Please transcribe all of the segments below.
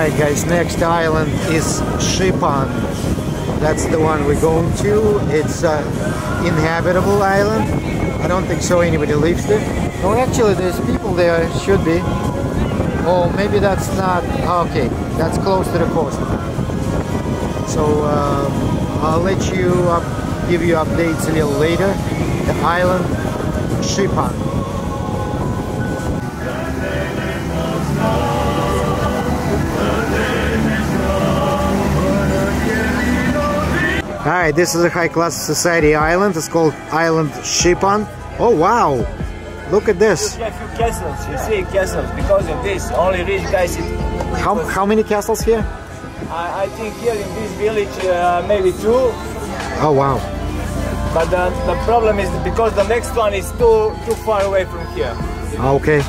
Alright guys, next island is Šipan. That's the one we're going to. It's an inhabitable island. I don't think so anybody lives there. No, actually there's people there, should be. Oh, maybe that's not, okay, that's close to the coast. So uh, I'll let you up, give you updates a little later. The island Šipan. Alright, this is a high class society island. It's called Island Šipan. Oh wow! Look at this. You have few castles, you see castles because of this. Only rich guys. How, how many castles here? I, I think here in this village uh, maybe two. Oh wow. But the, the problem is because the next one is too too far away from here. Okay.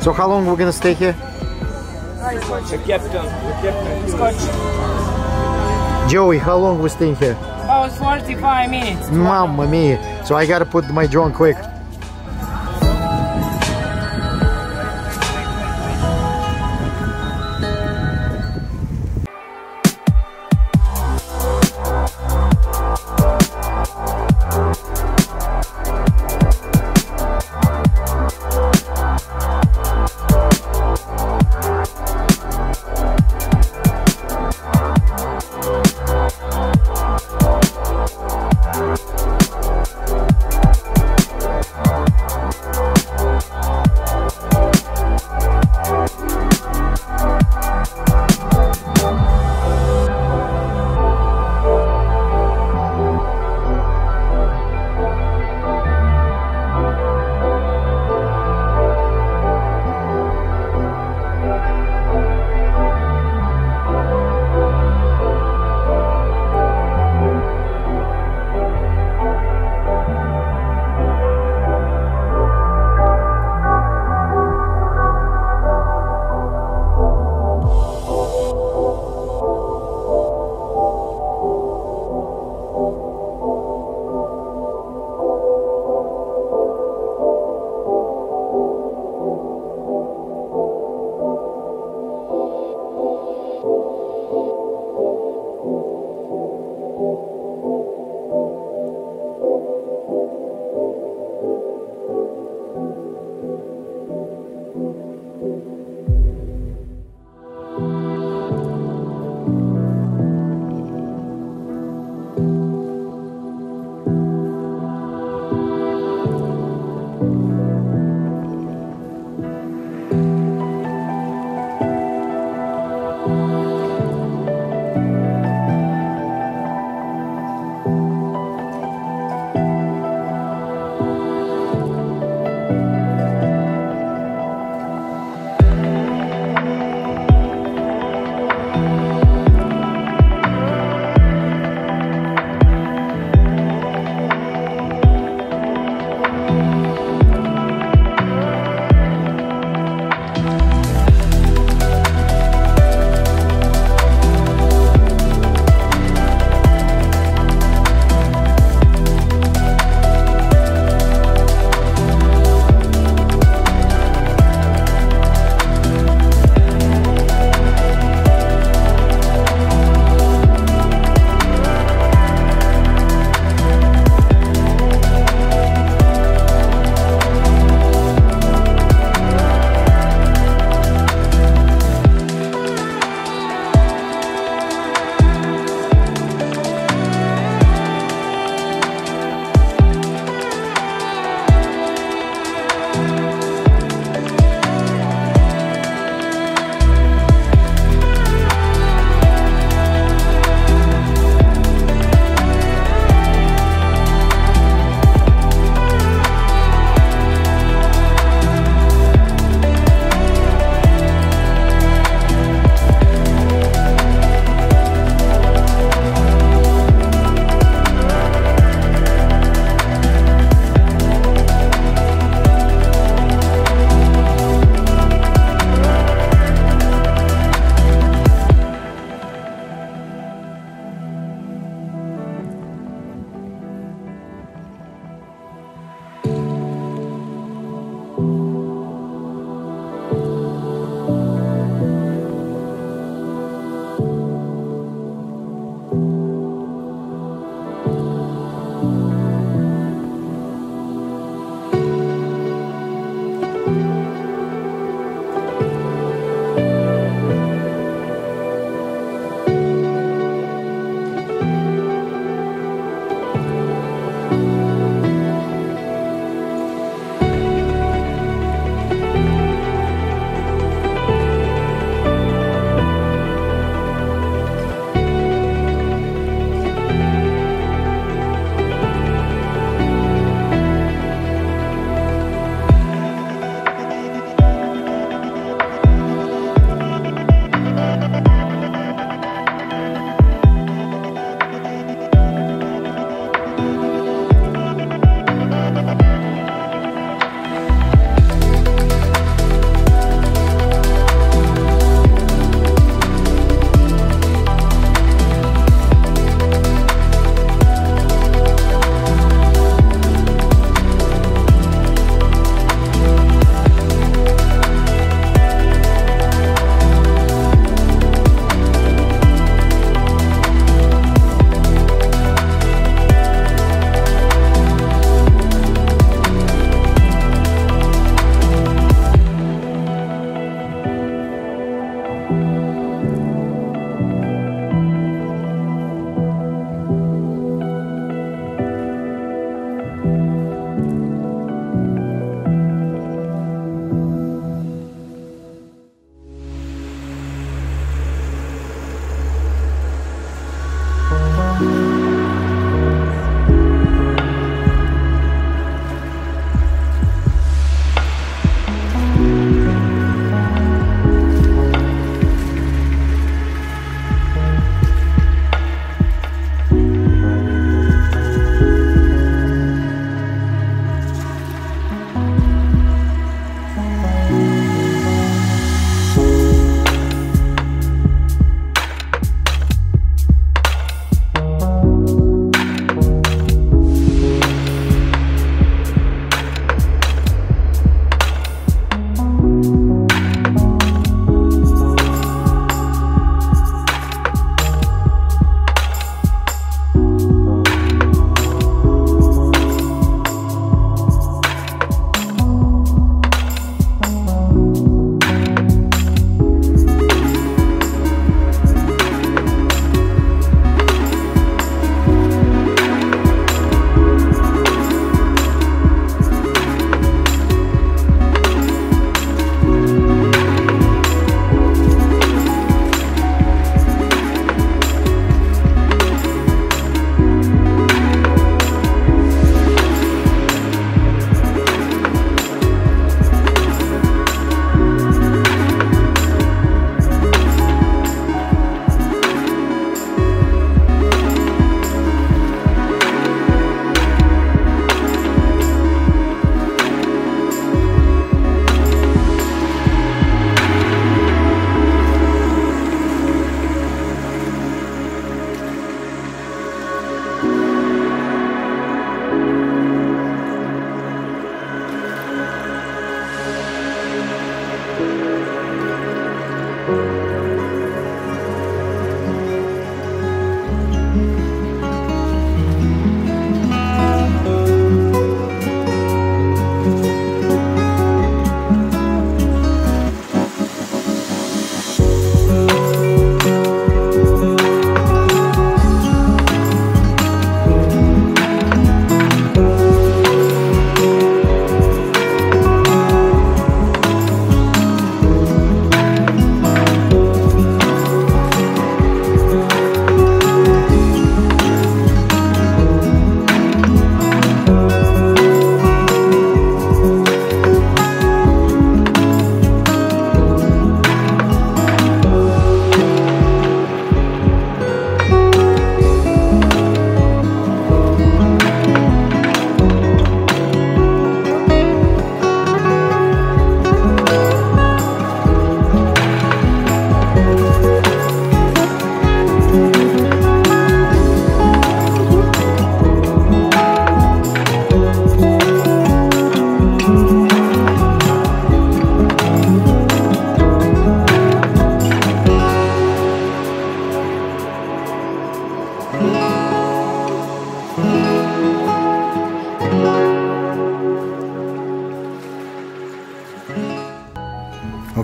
So how long we're gonna stay here? The captain, the captain, Scotch. Joey, how long we staying here? About 45 minutes. Mamma mia. So I gotta put my drone quick.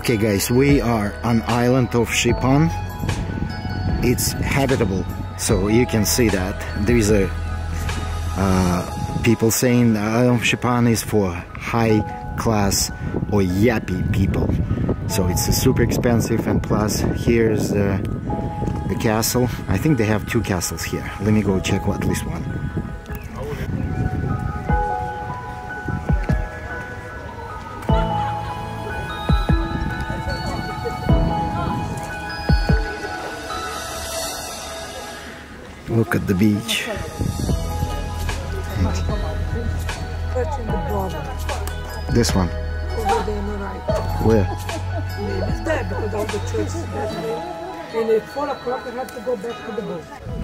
Okay guys, we are on island of Šipan. It's habitable, so you can see that. There is a uh, people saying the island of Šipan is for high class or yappy people. So it's uh, super expensive and plus here's the, the castle. I think they have two castles here. Let me go check at least one. The beach. border This one. Where? Maybe it's because all the. And at four o'clock I have to go back to the boat.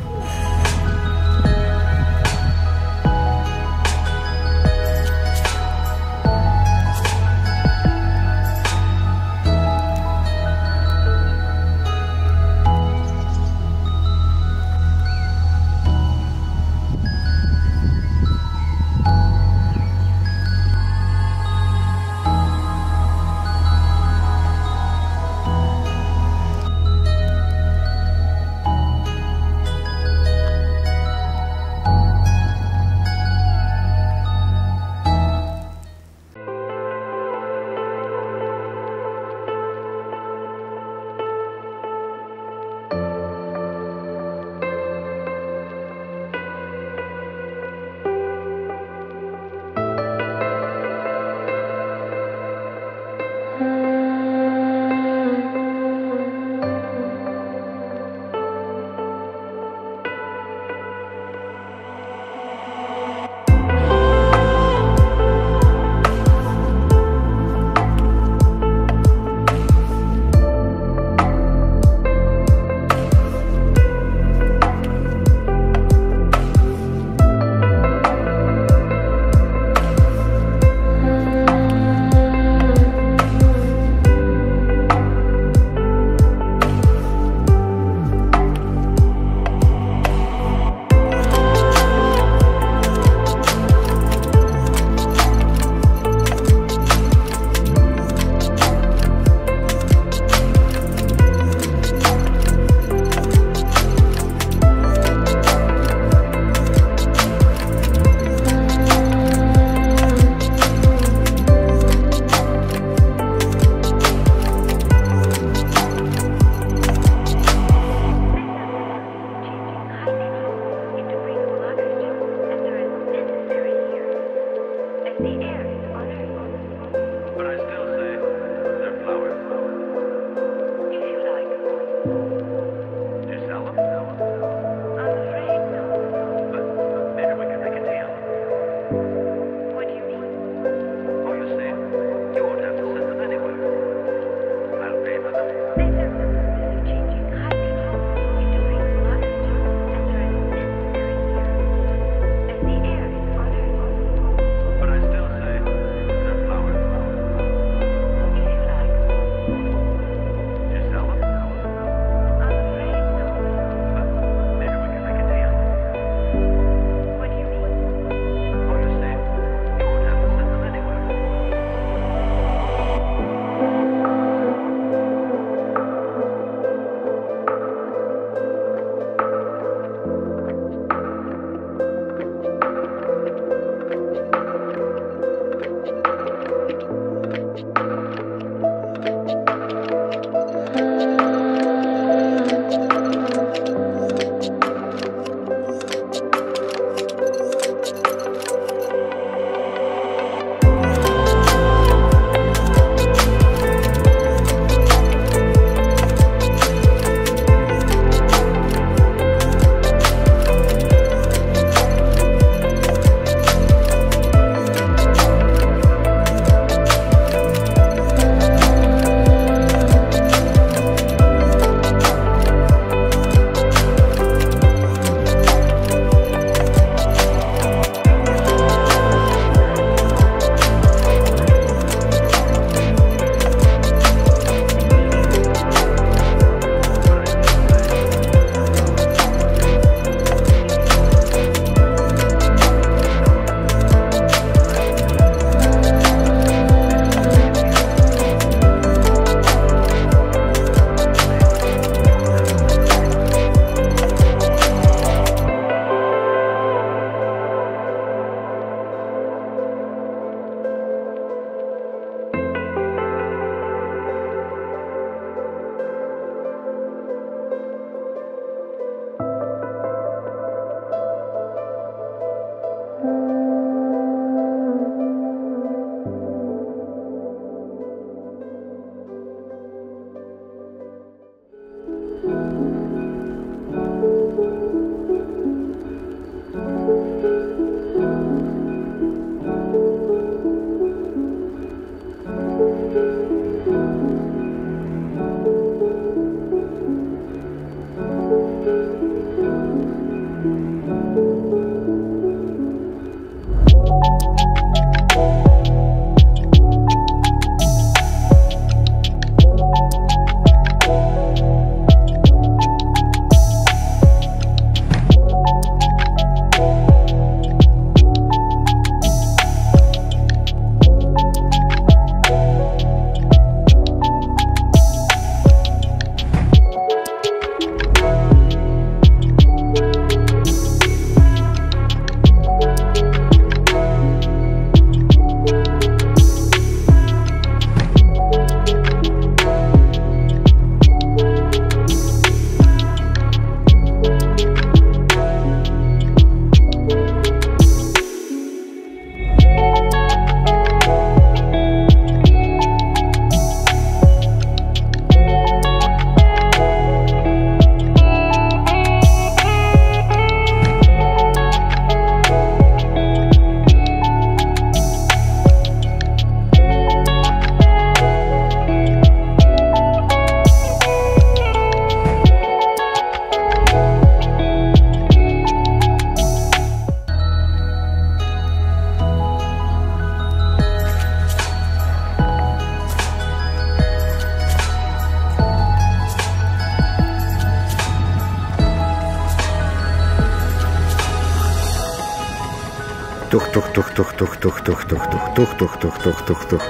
Tuch.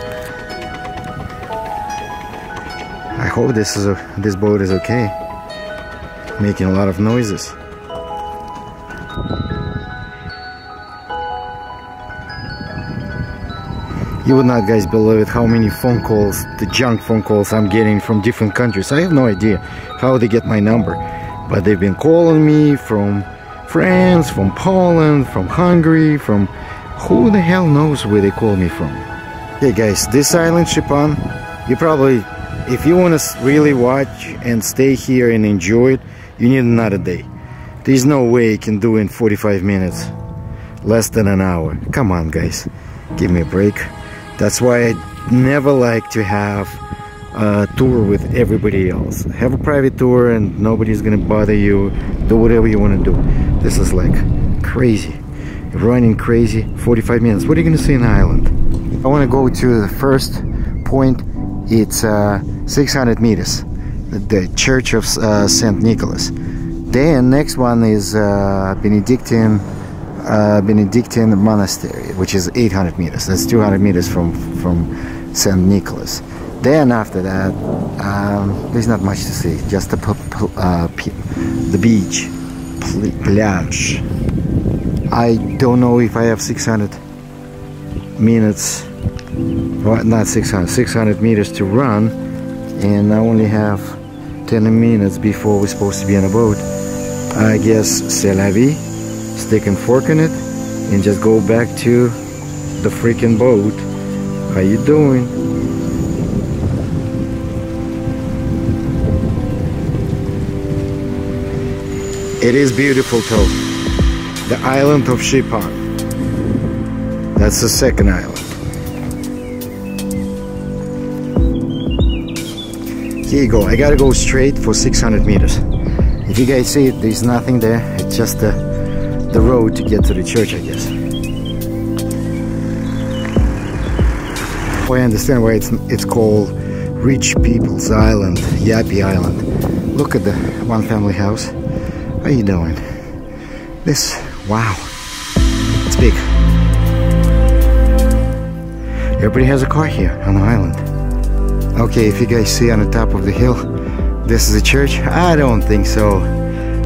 I hope this is a, this boat is okay. Making a lot of noises. You would not guys believe it how many phone calls, the junk phone calls I'm getting from different countries. I have no idea how they get my number. But they've been calling me from France, from Poland, from Hungary, from who the hell knows where they call me from. Hey guys, this island Šipan, you probably, if you want to really watch and stay here and enjoy it, you need another day. There's no way you can do it in 45 minutes. Less than an hour. Come on guys, give me a break. That's why I never like to have a tour with everybody else. Have a private tour and nobody's gonna bother you. Do whatever you want to do. This is like crazy. Running crazy. 45 minutes. What are you gonna see in the island? I want to go to the first point. It's uh, 600 meters. The, Church of uh, St. Nicholas. Then next one is uh, Benedictine uh, Benedictine monastery, which is 800 meters. That's 200 meters from from St. Nicholas. Then after that, um, there's not much to see. Just the uh, the beach, plage. I don't know if I have 600 minutes, well, not 600, 600 meters to run, and I only have 10 minutes before we're supposed to be on a boat. I guess c'est la vie. Stick and fork in it and just go back to the freaking boat. How you doing? It is beautiful too the island of Šipan that's the second island here you go I gotta go straight for 600 meters if you guys see it there's nothing there it's just a the road to get to the church, I guess. Well, I understand why it's it's called Rich People's Island, Yappy Island. Look at the one family house. How you doing? This, wow, it's big. Everybody has a car here on the island. Okay, if you guys see on the top of the hill, this is a church. I don't think so.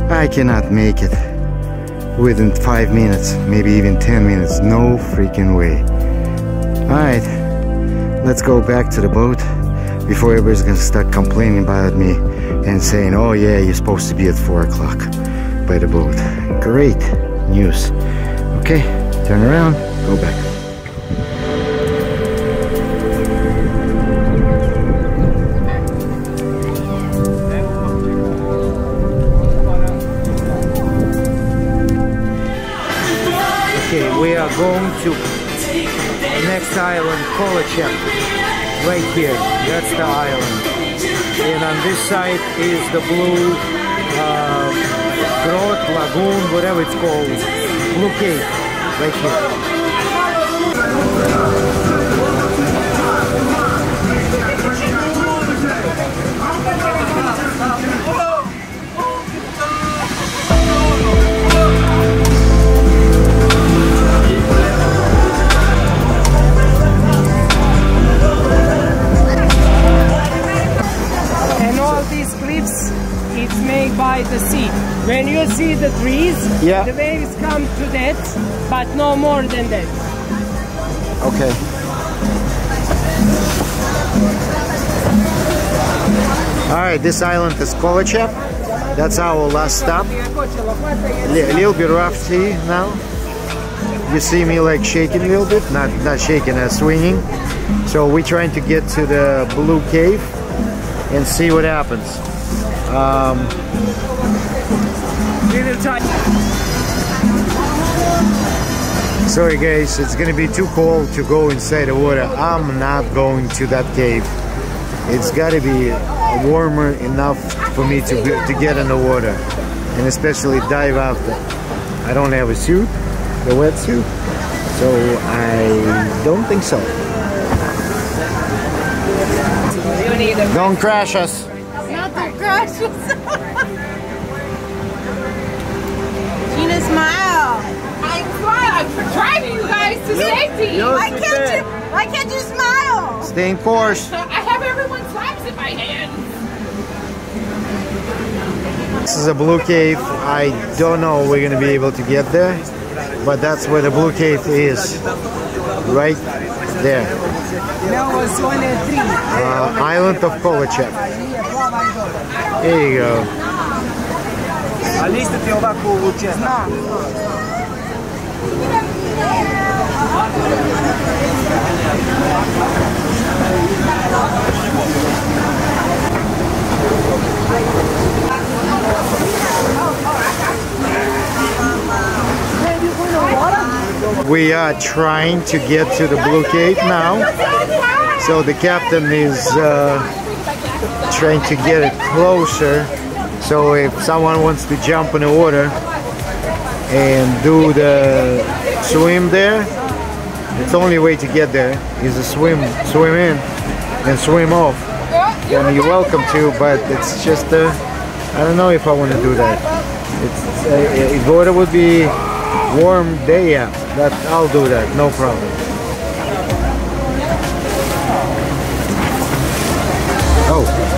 I cannot make it within five minutes, maybe even 10 minutes. No freaking way. Alright, let's go back to the boat before everybody's gonna start complaining about me and saying, oh yeah, you're supposed to be at 4 o'clock by the boat. Great news. Okay, turn around, go back. Okay, we are going to next island, Koločep, right here. That's the island. And on this side is the blue Croat, lagoon, whatever it's called. Blue right here. Yeah. the waves come to that, but no more than that. Okay. All right, this island is Koločep. That's our last stop. A little bit rough sea now. You see me like shaking a little bit, not not shaking, uh, swinging. So we're trying to get to the blue cave and see what happens. Um, Sorry guys, it's gonna be too cold to go inside the water. I'm not going to that cave. It's gotta be warmer enough for me to, be, to get in the water and especially dive after. I don't have a suit, the wetsuit, so I don't think so. Don't crash us. Gina, smile. I'm driving you guys to safety. you're Why can't prepared. you? Why can't you smile? Stay in course. I have everyone's lives in my hands. This is a blue cave. I don't know we're gonna be able to get there, but that's where the blue cave is. Right there. Uh, island of Koločep. There you go. A niste ti ovako uvučen. We are trying to get to the blue cave now. So the captain is uh, trying to get it closer. So if someone wants to jump in the water and do the swim there, it's the only way to get there is to swim, swim in and swim off. And you're welcome to, but it's just uh, I don't know if I want to do that. It's uh, if water would be warm day, yeah, that I'll do that, no problem. Oh.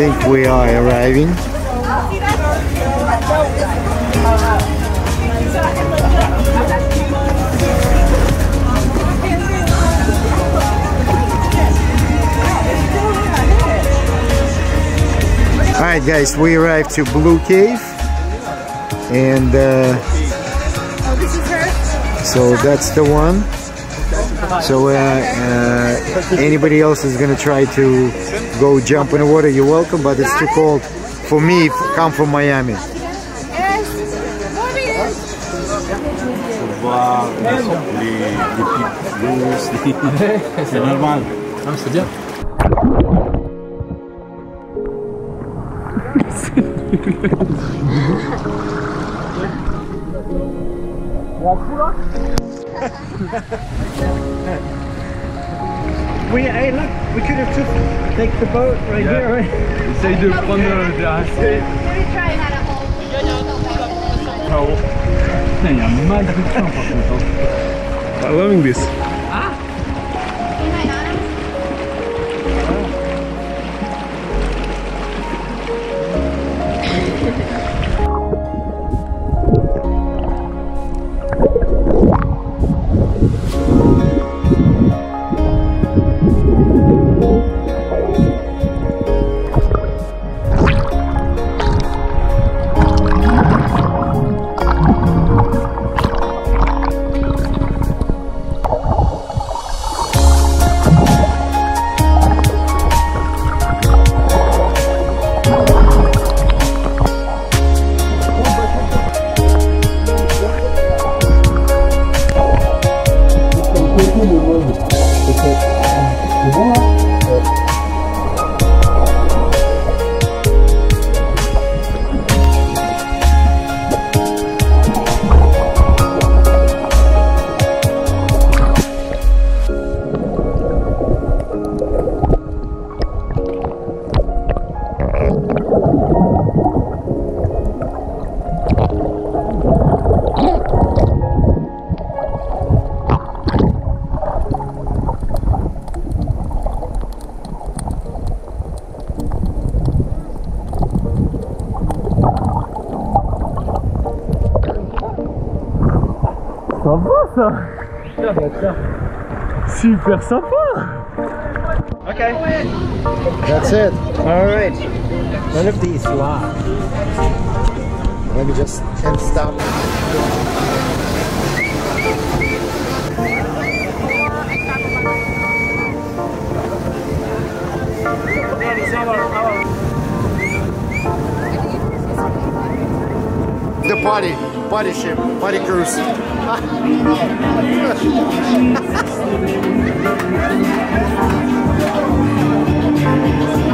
Think we are arriving. Alright guys, we arrived to Blue Cave and uh, so that's the one. So uh, uh, anybody else is gonna try to go jump in the water, you're welcome, but it's too cold for me. f- Come from Miami. C'est normal. c'est bien. We, hey, look, we could have just take the boat right here, right? Essaye de prendre le assez. Putain, il y a un mal de train par contre. hein. I'm loving this. Super sympa! Okay. That's it. Alright. One of these, wow. Let me just and stop. The party, party ship, party cruise. Thank you.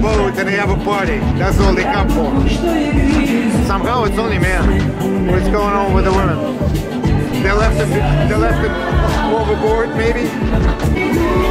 Boat and have a party. That's all they come for. Somehow it's only men. What's going on with the women? They left it, they left it overboard maybe?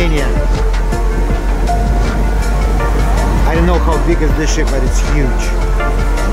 I don't know how big is this ship, but it's huge.